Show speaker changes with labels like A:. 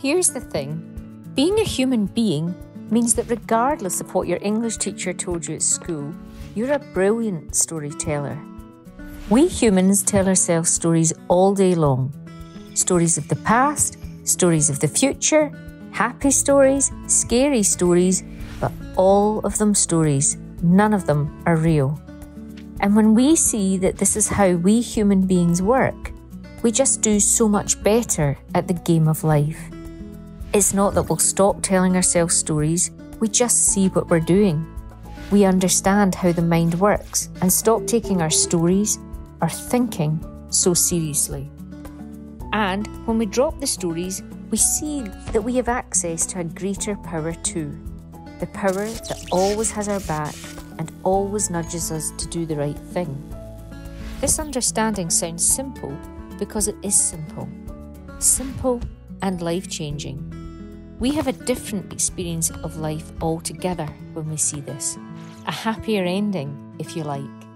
A: Here's the thing being a human being means that regardless of what your English teacher told you at school, you're a brilliant storyteller. We humans tell ourselves stories all day long stories of the past, stories of the future, happy stories, scary stories, but all of them stories. None of them are real. And when we see that this is how we human beings work, we just do so much better at the game of life. It's not that we'll stop telling ourselves stories, we just see what we're doing. We understand how the mind works and stop taking our stories, our thinking, so seriously. And when we drop the stories, we see that we have access to a greater power too the power that always has our back and always nudges us to do the right thing. This understanding sounds simple because it is simple. Simple and life changing. We have a different experience of life altogether when we see this. A happier ending, if you like.